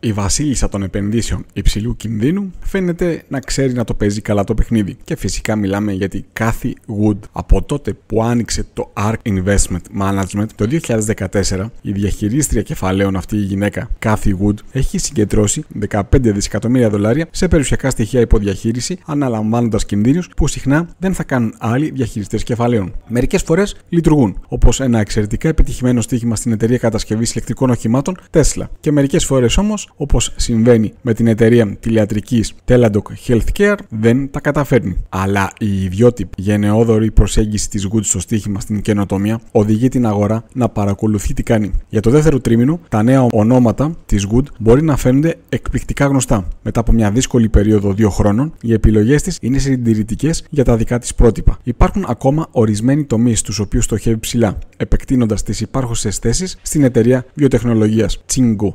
Η βασίλισσα των επενδύσεων υψηλού κινδύνου φαίνεται να ξέρει να το παίζει καλά το παιχνίδι. Και φυσικά μιλάμε για τη Cathy Wood. Από τότε που άνοιξε το ARK Investment Management το 2014, η διαχειρίστρια κεφαλαίων αυτή η γυναίκα, Cathy Wood, έχει συγκεντρώσει 15 δισεκατομμύρια δολάρια σε περιουσιακά στοιχεία υποδιαχείριση, αναλαμβάνοντας κινδύνους που συχνά δεν θα κάνουν άλλοι διαχειριστές κεφαλαίων. Μερικές φορές λειτουργούν, όπως ένα εξαιρετικά επιτυχημένο στοίχημα στην εταιρεία κατασκευής ηλεκτρικών οχημάτων Tesla. Και μερικές φορές όμως όπως συμβαίνει με την εταιρεία τηλεατρικής Teladoc Healthcare, δεν τα καταφέρνει. Αλλά η ιδιότυπη γενναιόδορη προσέγγιση της Good στο στοίχημα στην καινοτομία οδηγεί την αγορά να παρακολουθεί τι κάνει. Για το δεύτερο τρίμηνο, τα νέα ονόματα της Good μπορεί να φαίνονται εκπληκτικά γνωστά. Μετά από μια δύσκολη περίοδο δύο χρόνων, οι επιλογές της είναι συντηρητικές για τα δικά της πρότυπα. Υπάρχουν ακόμα ορισμένοι τομείς στους οποίους στοχεύει ψηλά, επεκτείνοντας τις υπάρχουσες θέσεις στην εταιρεία βιοτεχνολογίας Chingo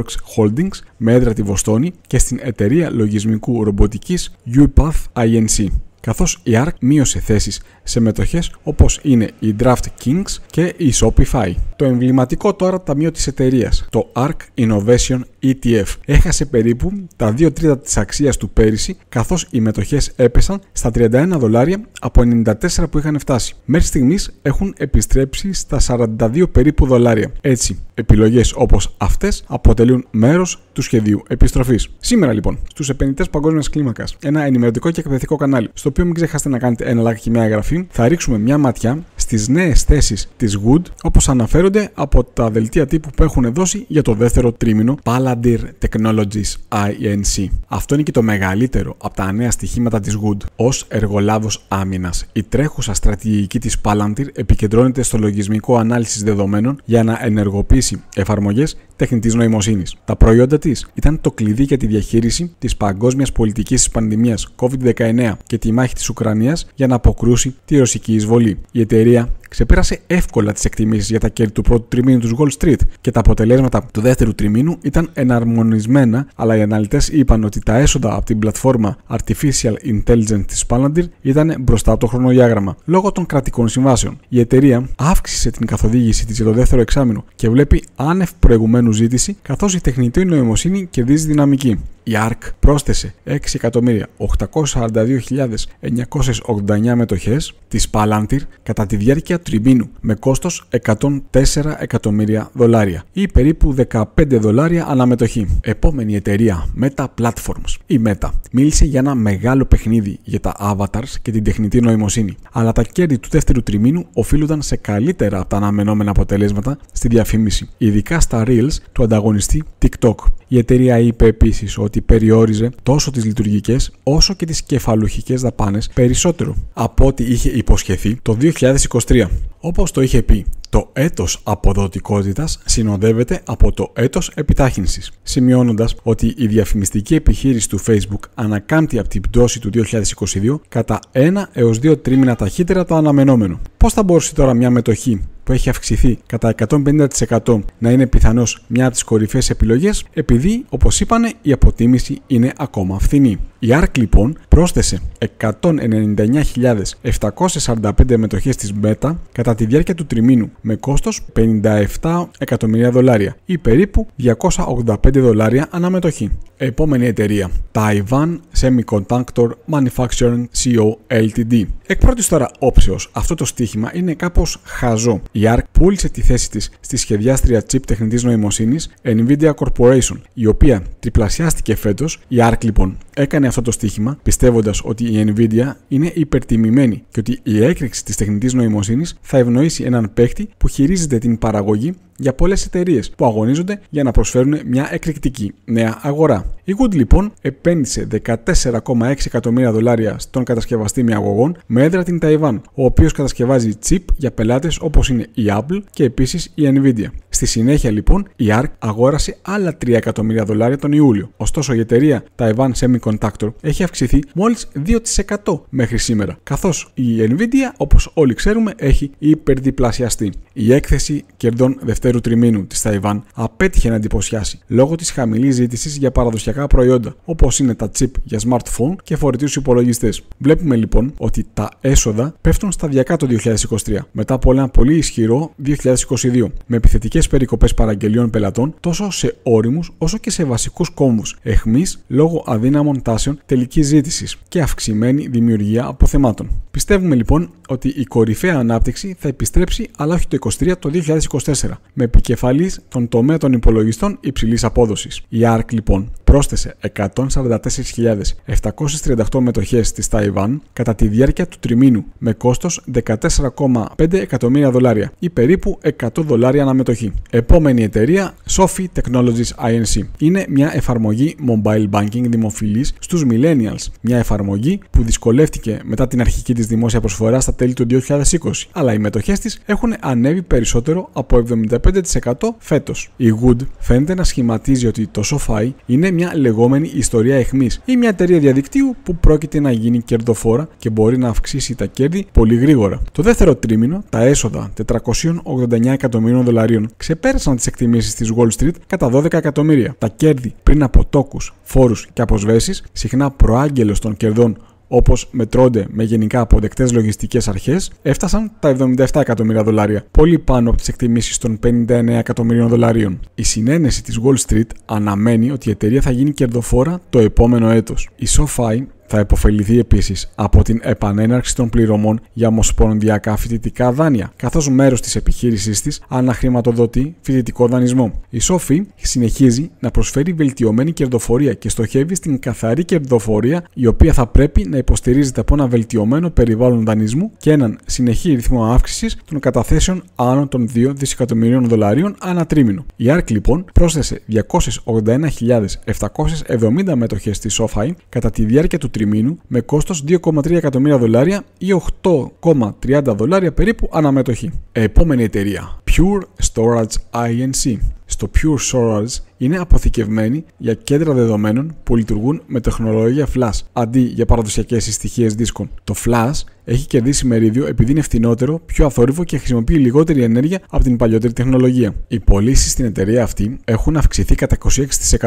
BioWorks Holdings με έδρα τη Βοστόνη και στην εταιρεία λογισμικού ρομποτικής UiPath INC καθώς η ARK μείωσε θέσεις σε μετοχές όπως είναι η DraftKings και η Shopify. Το εμβληματικό τώρα ταμείο της εταιρείας, το ARK Innovation ETF, έχασε περίπου τα 2 τρίτα της αξίας του πέρυσι καθώς οι μετοχές έπεσαν στα 31 δολάρια από 94 που είχαν φτάσει. Μέχρι στιγμής έχουν επιστρέψει στα 42 περίπου δολάρια. Έτσι, επιλογές όπως αυτές αποτελούν μέρος του σχεδίου επιστροφής. Σήμερα λοιπόν, στους επενδυτές παγκόσμιας κλίμακας, ένα ενημερωτικό και εκπαιδευτικό κανάλι, στο οποίο μην ξεχάσετε να κάνετε ένα like και μια εγγραφή, θα ρίξουμε μια ματιά στις νέες θέσεις της Wood όπως αναφέρονται από τα δελτία τύπου που έχουν δώσει για το δεύτερο τρίμηνο Palantir Technologies INC. Αυτό είναι και το μεγαλύτερο από τα νέα στοιχήματα της Wood. Ω εργολάβος άμυνας, η τρέχουσα στρατηγική της Palantir επικεντρώνεται στο λογισμικό ανάλυσης δεδομένων για να ενεργοποιήσει εφαρμογές τεχνητής νοημοσύνης. Τα προϊόντα της ήταν το κλειδί για τη διαχείριση της παγκόσμιας πολιτικής της πανδημίας COVID-19 και τη μάχη της Ουκρανίας για να αποκρούσει τη ρωσική εισβολή. Η εταιρεία ξεπέρασε εύκολα τις εκτιμήσεις για τα κέρδη του πρώτου τριμήνου του Wall Street και τα αποτελέσματα του δεύτερου τριμήνου ήταν εναρμονισμένα, αλλά οι αναλυτές είπαν ότι τα έσοδα από την πλατφόρμα Artificial Intelligence της Palantir ήταν μπροστά από το χρονοδιάγραμμα λόγω των κρατικών συμβάσεων. Η εταιρεία αύξησε την καθοδήγηση της για το δεύτερο εξάμεινο και βλέπει άνευ προηγουμένου ζήτηση, καθώς η τεχνητή νοημοσύνη κερδίζει δυναμική. Η ARK πρόσθεσε 6.842.989 μετοχές της Palantir κατά τη διάρκεια τριμήνου με κόστος 104 εκατομμύρια δολάρια ή περίπου 15 δολάρια αναμετοχή. Επόμενη εταιρεία Meta Platforms. Η Meta μίλησε για ένα μεγάλο παιχνίδι για τα avatars και την τεχνητή νοημοσύνη, αλλά τα κέρδη του δεύτερου τριμήνου οφείλονταν σε καλύτερα από τα αναμενόμενα αποτελέσματα στη διαφήμιση, ειδικά στα Reels του ανταγωνιστή TikTok. Η εταιρεία είπε επίσης ότι περιόριζε τόσο τις λειτουργικές όσο και τις κεφαλουχικέ δαπάνες περισσότερο από ό,τι είχε υποσχεθεί το 2023. Όπως το είχε πει, το έτος αποδοτικότητας συνοδεύεται από το έτος επιτάχυνσης, σημειώνοντας ότι η διαφημιστική επιχείρηση του Facebook ανακάμπτει από την πτώση του 2022 κατά 1 έως 2 τρίμηνα ταχύτερα το αναμενόμενο. Πώς θα μπορούσε τώρα μια μετοχή που έχει αυξηθεί κατά 150% να είναι πιθανώς μια από τις κορυφαίες επιλογές, επειδή, όπως είπανε, η αποτίμηση είναι ακόμα φθηνή. Η ARK λοιπόν πρόσθεσε 199.745 μετοχές της Meta κατά τη διάρκεια του τριμήνου με κόστος 57 εκατομμύρια δολάρια ή περίπου 285 δολάρια αναμετοχή. Επόμενη εταιρεία, Taiwan Semiconductor Manufacturing Co. Ltd. Εκ πρώτης τώρα όψεως, αυτό το στοίχημα είναι κάπως χαζό. Η ARK πούλησε τη θέση της στη σχεδιάστρια chip τεχνητής νοημοσύνης Nvidia Corporation, η οποία τριπλασιάστηκε φέτος. Η ARK λοιπόν έκανε αυτό το στοίχημα πιστεύοντας ότι η Nvidia είναι υπερτιμημένη και ότι η έκρηξη της τεχνητής νοημοσύνης θα ευνοήσει έναν παίχτη που χειρίζεται την παραγωγή για πολλές εταιρείες που αγωνίζονται για να προσφέρουν μια εκρηκτική νέα αγορά. Η Good λοιπόν επένδυσε 14,6 εκατομμύρια δολάρια στον κατασκευαστή μυαγωγών με έδρα την Ταϊβάν, ο οποίος κατασκευάζει chip για πελάτες όπως είναι η Apple και επίσης η Nvidia. Στη συνέχεια λοιπόν η ARK αγόρασε άλλα 3 εκατομμύρια δολάρια τον Ιούλιο. Ωστόσο η εταιρεία Taiwan Semiconductor έχει αυξηθεί μόλις 2% μέχρι σήμερα, καθώς η Nvidia όπως όλοι ξέρουμε έχει υπερδιπλασιαστεί. Η έκθεση κερδών δευτέρου δεύτερου τριμήνου της Ταϊβάν απέτυχε να εντυπωσιάσει λόγω της χαμηλής ζήτησης για παραδοσιακά προϊόντα, όπως είναι τα chip για smartphone και φορητού υπολογιστές. Βλέπουμε λοιπόν ότι τα έσοδα πέφτουν σταδιακά το 2023, μετά από ένα πολύ ισχυρό 2022, με επιθετικές περικοπές παραγγελιών πελατών τόσο σε όριμους όσο και σε βασικούς κόμβους, εχμής λόγω αδύναμων τάσεων τελικής ζήτησης και αυξημένη δημιουργία αποθεμάτων. Πιστεύουμε λοιπόν ότι η κορυφαία ανάπτυξη θα επιστρέψει αλλά όχι το 2023 το 2024, με επικεφαλής τον τομέα των υπολογιστών υψηλής απόδοσης. Η ARK λοιπόν πρόσθεσε 144.738 μετοχές της Ταϊβάν κατά τη διάρκεια του τριμήνου με κόστος 14,5 εκατομμύρια δολάρια ή περίπου 100 δολάρια αναμετοχή. Επόμενη εταιρεία Sophie Technologies INC είναι μια εφαρμογή mobile banking δημοφιλής στους millennials. Μια εφαρμογή που δυσκολεύτηκε μετά την αρχική της δημόσια προσφορά στα τέλη του 2020, αλλά οι μετοχές της έχουν ανέβει περισσότερο από 75% φέτος. Η Wood φαίνεται να σχηματίζει ότι το SoFi είναι μια λεγόμενη ιστορία εχμή ή μια εταιρεία διαδικτύου που πρόκειται να γίνει κερδοφόρα και μπορεί να αυξήσει τα κέρδη πολύ γρήγορα. Το δεύτερο τρίμηνο, τα έσοδα 489 εκατομμύριων δολαρίων ξεπέρασαν τις εκτιμήσεις της Wall Street κατά 12 εκατομμύρια. Τα κέρδη πριν από τόκους, φόρους και αποσβέσεις, συχνά προάγγελος των κερδών όπως μετρώνται με γενικά αποδεκτές λογιστικές αρχές, έφτασαν τα 77 εκατομμύρια δολάρια, πολύ πάνω από τις εκτιμήσεις των 59 εκατομμυρίων δολαρίων. Η συνένεση της Wall Street αναμένει ότι η εταιρεία θα γίνει κερδοφόρα το επόμενο έτος. Η SoFi θα υποφεληθεί επίσης από την επανέναρξη των πληρωμών για ομοσπονδιακά φοιτητικά δάνεια, καθώς μέρος της επιχείρησής της αναχρηματοδοτεί φοιτητικό δανεισμό. Η Sophie συνεχίζει να προσφέρει βελτιωμένη κερδοφορία και στοχεύει στην καθαρή κερδοφορία, η οποία θα πρέπει να υποστηρίζεται από ένα βελτιωμένο περιβάλλον δανεισμού και έναν συνεχή ρυθμό αύξησης των καταθέσεων άνω των 2 δισεκατομμυρίων δολαρίων ανά τρίμηνο. Η ARK λοιπόν πρόσθεσε 281.770 μετοχέ στη SoFi κατά τη διάρκεια του τριμήνου με κόστος 2,3 εκατομμύρια δολάρια ή 8,30 δολάρια περίπου αναμετοχή. Επόμενη εταιρεία Pure Storage INC. Στο Pure Storage είναι αποθηκευμένοι για κέντρα δεδομένων που λειτουργούν με τεχνολογία Flash αντί για παραδοσιακές συστοιχίες δίσκων. Το Flash έχει κερδίσει μερίδιο επειδή είναι φθηνότερο, πιο αθόρυβο και χρησιμοποιεί λιγότερη ενέργεια από την παλιότερη τεχνολογία. Οι πωλήσεις στην εταιρεία αυτή έχουν αυξηθεί κατά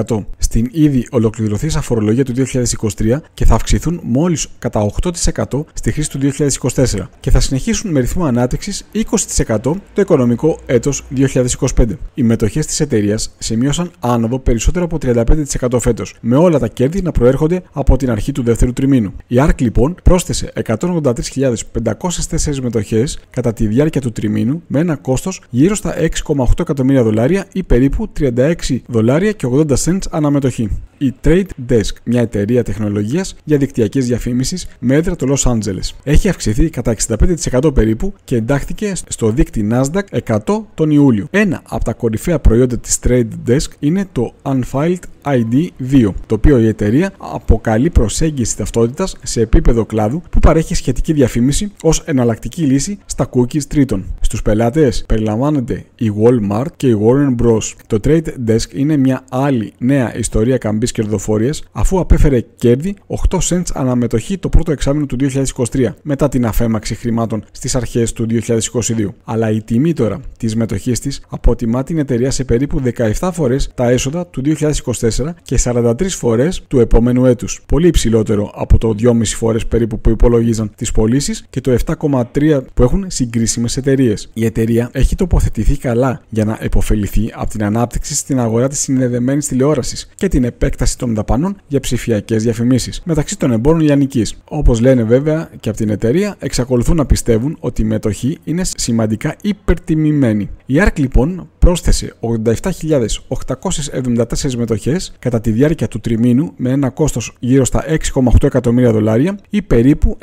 26% στην ήδη ολοκληρωθήσα φορολογία του 2023 και θα αυξηθούν μόλις κατά 8% στη χρήση του 2024 και θα συνεχίσουν με ρυθμό ανάπτυξης 20% το οικονομικό έτος 2025. Οι μετοχές της εταιρείας σημείωσαν άνοδο περισσότερο από 35% φέτος, με όλα τα κέρδη να προέρχονται από την αρχή του δεύτερου τριμήνου. Η ARK λοιπόν πρόσθεσε 183.504 μετοχές κατά τη διάρκεια του τριμήνου με ένα κόστος γύρω στα 6,8 εκατομμύρια δολάρια ή περίπου 36 δολάρια και 80 cents αναμετοχή. Η Trade Desk, μια εταιρεία τεχνολογίας για δικτυακή διαφήμισης με έδρα το Los Angeles, έχει αυξηθεί κατά 65% περίπου και εντάχθηκε στο δίκτυο Nasdaq 100 τον Ιούλιο. Ένα από τα κορυφαία προϊόντα της Trade Desk είναι το Unfiled ID2, το οποίο η εταιρεία αποκαλεί προσέγγιση ταυτότητας σε επίπεδο κλάδου που παρέχει σχετική διαφήμιση ως εναλλακτική λύση στα cookies τρίτων. Στους πελάτες περιλαμβάνονται η Walmart και η Warren Bros. Το Trade Desk είναι μια άλλη νέα ιστορία καμπής κερδοφορίας αφού απέφερε κέρδη 8 cents αναμετοχή το πρώτο εξάμεινο του 2023 μετά την αφέμαξη χρημάτων στις αρχές του 2022. Αλλά η τιμή τώρα της μετοχής της αποτιμά την εταιρεία σε περίπου 17 φορές τα έσοδα του 2024 και 43 φορές του επόμενου έτους. Πολύ υψηλότερο από το 2,5 φορές περίπου που υπολογίζαν τις πωλήσεις και το 7,3 που έχουν συγκρίσιμες εταιρείες. Η εταιρεία έχει τοποθετηθεί καλά για να επωφεληθεί από την ανάπτυξη στην αγορά της συνδεδεμένης τηλεόρασης και την επέκταση των δαπανών για ψηφιακές διαφημίσεις μεταξύ των εμπόρων λιανικής. Όπως λένε βέβαια και από την εταιρεία, εξακολουθούν να πιστεύουν ότι η μετοχή είναι σημαντικά υπερτιμημένη. Η ARK λοιπόν πρόσθεσε 87.874 μετοχές κατά τη διάρκεια του τριμήνου με ένα κόστος γύρω στα 6,8 εκατομμύρια δολάρια ή περίπου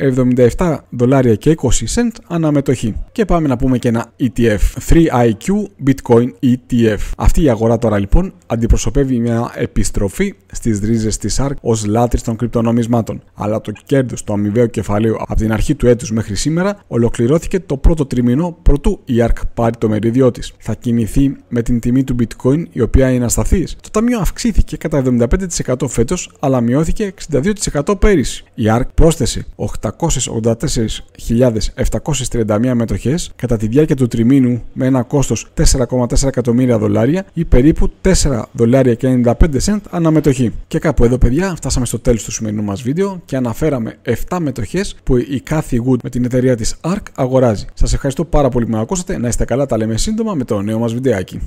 77 δολάρια και 20 cent αναμετοχή. Και πάμε να πούμε και ένα ETF, 3IQ Bitcoin ETF. Αυτή η αγορά τώρα λοιπόν αντιπροσωπεύει μια επιστροφή στις ρίζες της ARK ως λάτρης των κρυπτονομισμάτων. Αλλά το κέρδος του αμοιβαίου κεφαλαίου από την αρχή του έτους μέχρι σήμερα ολοκληρώθηκε το πρώτο τριμήνο προτού η ARK πάρει το μερίδιό της. Θα κινηθεί δηλαδή με την τιμή του bitcoin η οποία είναι ασταθής. Το ταμείο αυξήθηκε κατά 75% φέτος, αλλά μειώθηκε 62% πέρυσι. Η ARK πρόσθεσε 884.731 μετοχές κατά τη διάρκεια του τριμήνου με ένα κόστος 4,4 εκατομμύρια δολάρια ή περίπου 4 δολάρια και 95 cent αναμετοχή. Και κάπου εδώ, παιδιά, φτάσαμε στο τέλος του σημερινού μας βίντεο και αναφέραμε 7 μετοχές που η Cathy Wood με την εταιρεία της ARK αγοράζει. Σας ευχαριστώ πάρα πολύ που με ακούσατε. Να είστε καλά, τα λέμε σύντομα με το νέο μας βιντεάκι. Исааки.